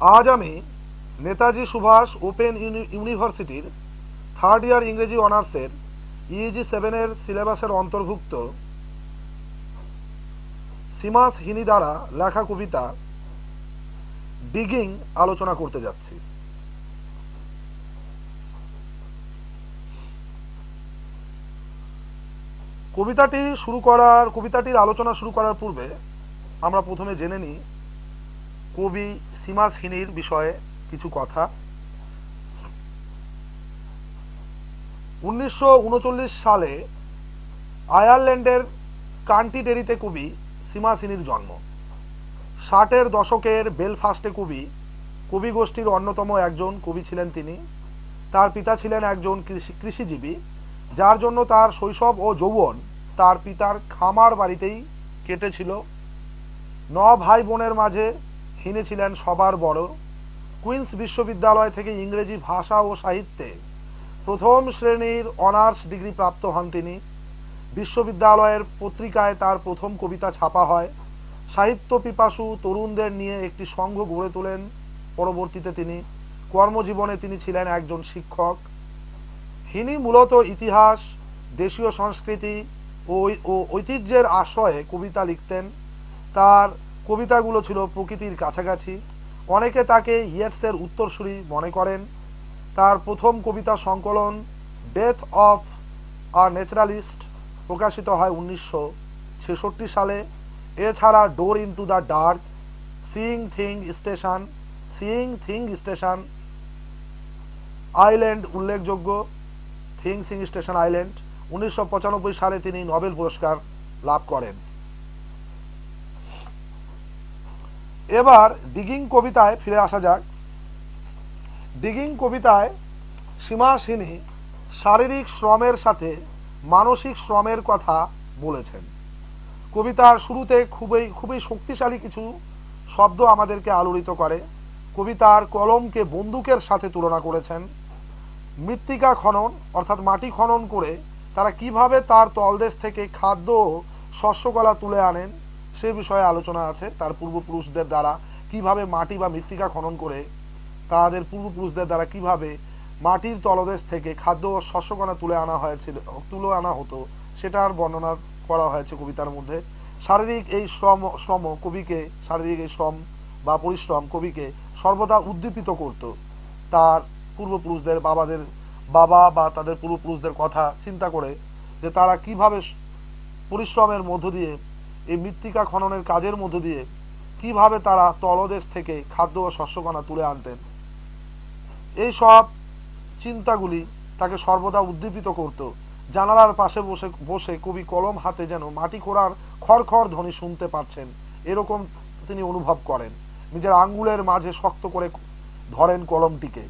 আজ আমি নেতাজি সুভাষ ওপেন ইউনিভার্সিটির থার্ড ইয়ার ইংরেজি অনার্সের ইএজি সেভেনের সিলেবাসের অন্তর্ভুক্ত সীমাস হিনি দ্বারা লেখা কবিতা ডিগিং আলোচনা করতে যাচ্ছি। কবিতাটি শুরু করার, কবিতাটির আলোচনা শুরু করার পূর্বে আমরা প্রথমে জেনে নিই কবি সীমাস হিনির বিষয়ে কিছু কথা। উনিশশো উনচল্লিশ সালে আয়ারল্যান্ডের কান্টিডেরিতে কবি সীমা সিনির জন্ম। ষাটের দশকের বেলফাস্টে কবি কবি গোষ্ঠীর অন্যতম একজন কবি ছিলেন তিনি। তার পিতা ছিলেন একজন কৃষি, কৃষিজীবী, যার জন্য তার শৈশব ও যৌবন তার পিতার খামার বাড়িতেই কেটেছিল। ন ভাই বোনের মাঝে হিনে ছিলেন সবার বড়। কুইন্স বিশ্ববিদ্যালয় থেকে ইংরেজি ভাষা ও সাহিত্যে প্রথম শ্রেণির অনার্স ডিগ্রি প্রাপ্ত হন তিনি। বিশ্ববিদ্যালয়ের পত্রিকায় তার প্রথম কবিতা ছাপা হয়। সাহিত্য পিপাসু তরুণদের নিয়ে একটি সংঘ গড়ে তোলেন। পরবর্তীতে তিনি কর্মজীবনে তিনি ছিলেন একজন শিক্ষক। হিনি মূলত ইতিহাস, দেশীয় সংস্কৃতি ও ঐতিহ্যের আশ্রয়ে কবিতা লিখতেন। তার কবিতাগুলো ছিল প্রকৃতির কাছাকাছি। অনেকে তাকে ইয়েটসের উত্তরসূরি মনে করেন। তার প্রথম কবিতা সংকলন ডেথ অফ আ ন্যাচারালিস্ট প্রকাশিত হয় উনিশশো ছেষট্টি সালে। এছাড়া Door Into the Dark Seeing Thing Station Seeing Thing Station Island উল্লেখযোগ্য থিং সিং স্টেশন আইল্যান্ড উনিশশো পঁচানব্বই সালে তিনি নোবেল পুরস্কার লাভ করেন। এবার ডিগিং কবিতায় ফিরে আসা যাক। ডিগিং কবিতায় সীমা সিনি শারীরিক শ্রমের সাথে মানসিক শ্রমের কথা বলেছেন। কবিতার শুরুতে খুবই খুবই শক্তিশালী কিছু শব্দ আমাদেরকে আলোড়িত করে। কবিতার কলমকে বন্দুকের সাথে তুলনা করেছেন। মৃত্তিকা খনন, অর্থাৎ মাটি খনন করে তারা কীভাবে তার তলদেশ থেকে খাদ্য শস্যকলা তুলে আনেন সে বিষয়ে আলোচনা আছে, তার পূর্বপুরুষদের দ্বারা কীভাবে মাটি বা মৃত্তিকা খনন করে, তাদের পূর্বপুরুষদের দ্বারা কীভাবে মাটির তলদেশ থেকে খাদ্য ও শস্যকণা তুলে আনা হয়েছিল, তুলে আনা হতো, সেটার বর্ণনা করা হয়েছে কবিতার মধ্যে। শারীরিক এই শ্রম শ্রম কবিকে, শারীরিক এই শ্রম বা পরিশ্রম কবিকে সর্বদা উদ্দীপিত করত। তার পূর্বপুরুষদের বাবাদের, বাবা বা তাদের পূর্বপুরুষদের কথা চিন্তা করে যে তারা কীভাবে পরিশ্রমের মধ্য দিয়ে এই মৃত্তিকা খননের কাজের মধ্য দিয়ে কীভাবে তারা তলদেশ থেকে খাদ্য ও শস্যকণা তুলে আনতেন। এই সব চিন্তাগুলি তাকে সর্বদা উদ্দীপিত করত। জানালার পাশে বসে বসে কবি কলম হাতে যেন মাটি খোঁড়ার খড়খড় ধ্বনি শুনতে পাচ্ছেন, এরকম তিনি অনুভব করেন। নিজের আঙ্গুলের মাঝে শক্ত করে ধরেন কলমটিকে।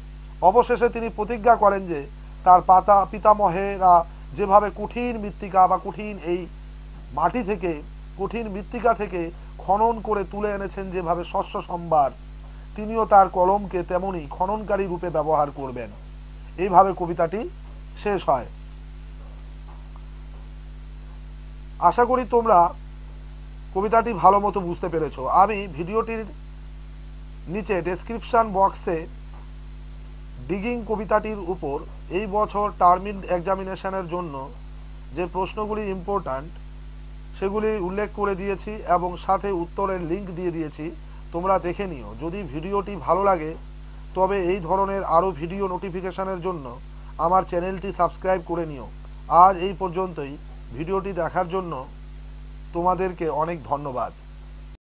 অবশেষে তিনি প্রতিজ্ঞা করেন যে তার পাতা পিতামহেরা যেভাবে কঠিন মৃত্তিকা বা কঠিন এই মাটি থেকে কঠিন মৃত্তিকা থেকে খনন করে তুলে এনেছেন যেভাবে শস্য সম্ভার, তিনিও তার কলমকে তেমনি খননকারী রূপে ব্যবহার করবেন। এইভাবে কবিতাটি শেষ হয়। আশা করি তোমরা কবিতাটি ভালো মতো বুঝতে পেরেছ। আমি ভিডিওটির নিচে ডেসক্রিপশন বক্সে ডিগিং কবিতাটির উপর এই বছর টার্মিন এক্সামিনেশনের জন্য যে প্রশ্নগুলি ইম্পর্ট্যান্ট সেগুলি উল্লেখ করে দিয়েছি এবং সাথে উত্তরের লিঙ্ক দিয়ে দিয়েছি। তোমরা দেখে নিও। যদি ভিডিওটি ভালো লাগে, তবে এই ধরনের আরও ভিডিও নোটিফিকেশানের জন্য আমার চ্যানেলটি সাবস্ক্রাইব করে নিও। আজ এই পর্যন্তই। ভিডিওটি দেখার জন্য তোমাদেরকে অনেক ধন্যবাদ।